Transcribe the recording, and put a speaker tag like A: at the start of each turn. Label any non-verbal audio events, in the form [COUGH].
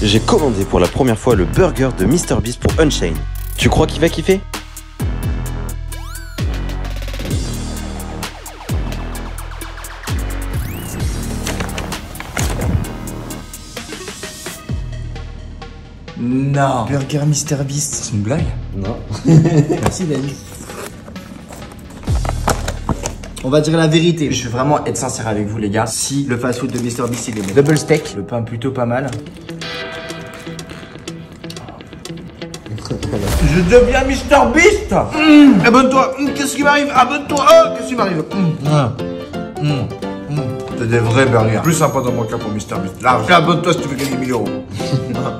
A: J'ai commandé pour la première fois le burger de MrBeast pour Unchained. Tu crois qu'il va kiffer?
B: Non.
C: Burger Mr Beast.
B: C'est une blague?
A: Non. [LAUGHS]
C: Merci David. On va dire la vérité.
B: Je vais vraiment être sincère avec vous les gars. Si
C: Le fast food de Mr Beast il est bon.
B: double steak, le pain plutôt pas mal. Je deviens Mr Beast mmh. Abonne-toi mmh, Qu'est-ce qui m'arrive? Abonne-toi oh, Qu'est-ce qui m'arrive? Mmh. C'est des vrais burgers. Plus sympa dans mon cas pour Mr Beast. Là, abonne-toi si tu veux gagner 1000 euros. [LAUGHS]